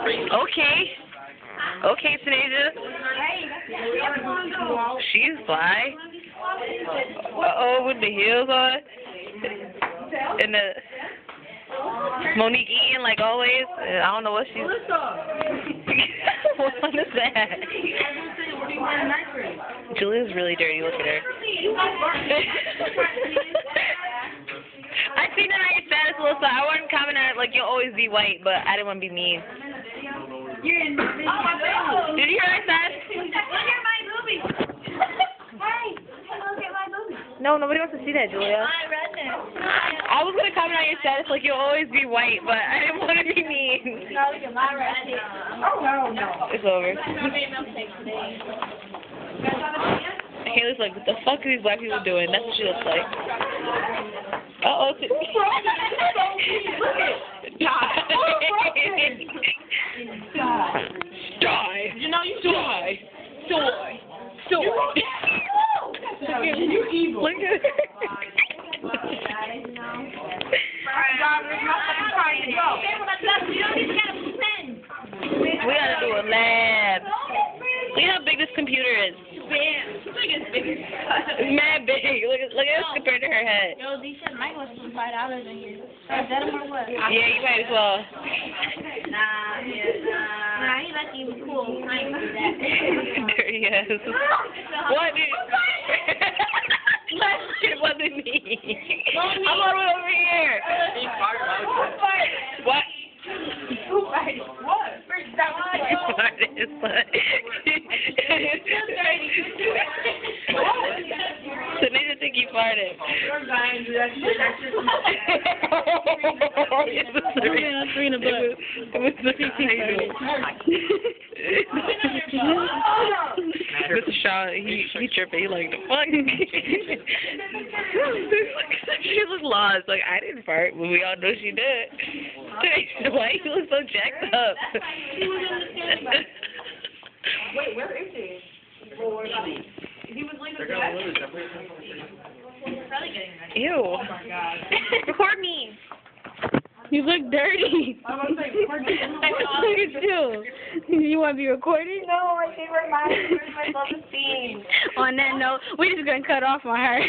Okay. Okay, Tanaja. She's fly. Uh oh, with the heels on. And the Monique eating like always. I don't know what she's. what is that? Julia's really dirty. Look at her. I seen that on your status, Alyssa. I wanted to comment on it like you'll always be white, but I didn't want to be mean. You're in Did you hear what I said? Look at my movie. Hey, look at my movie. No, nobody wants to see that, Julia. I read it. I was gonna comment on your status like you'll always be white, but I didn't want to be mean. No, look at my read it. Oh, no, no. It's over. Strawberry. Haley's like, what the fuck are these black people doing? That's what she looks like. Uh oh. Die. Die. You know you die. Die. Die. You evil. Look at her. We gotta do a lab. Look at how big this computer is. It's mad big. Look at look at this compared to her head. Yo, these shit might cost five dollars in here. Is that him or what? Yeah, you might as well. Nah, yeah, nah. he lucky he was cool. I ain't do that. Dirty ass. What dude? it wasn't me. I'm all the way over here. What? Who farted? What? First, that was You farted, but Tanisha think you farted. Just it was three the Mr. Shaw, he he tripping. He like the fuck. she was lost. Like I didn't fart, but we all know she did. Why you look so jacked up? Wait, where is he? He was leaving the Probably getting ready. Ew. Oh my god. Record me. You look dirty. I was like, where'd you Look at you. You want to be recorded? No, my favorite mind. Where's my self-esteem? On that note, we're just going to cut off on her.